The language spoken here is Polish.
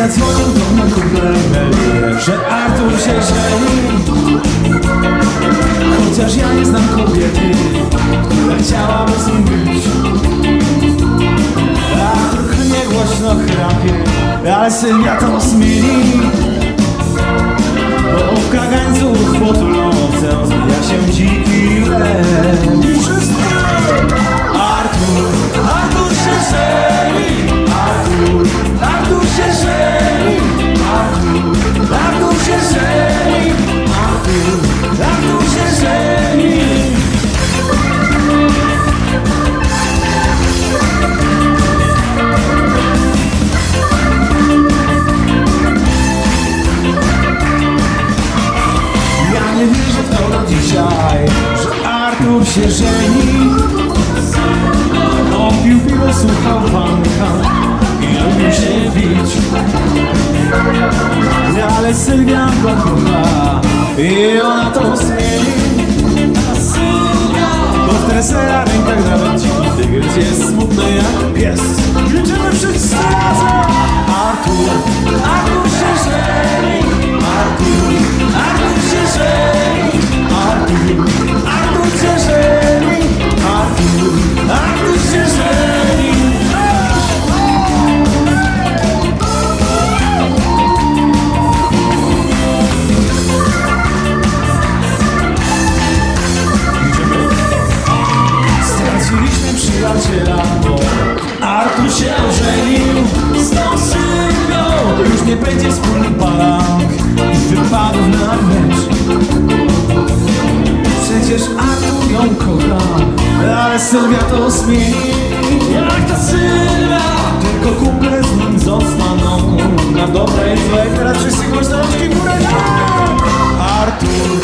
zadzwonił do mnie kumpel Że Artur się żeni. Chociaż ja nie znam kobiety Która chciałaby z nim być. Artur nie głośno chrapie Ale Sylwia to zmieni się żeni. Opił piwo, słuchał panka I lubił się bić Ale Sylwia go kocha I ona to zmieni. Bo w tresera rękach nawet dziki tygrys jest smutny się lato Artur się ożenił z tą szybką Już nie będzie wspólny bank I wypadł na mecz. Przecież Artur ją kocha Ale Sylwia to zmieni. Jak ta Sylwia Tylko kumple z nim zostaną. Na dobre i złe Teraz wszyscy głośno oczki górę. Tak! Artur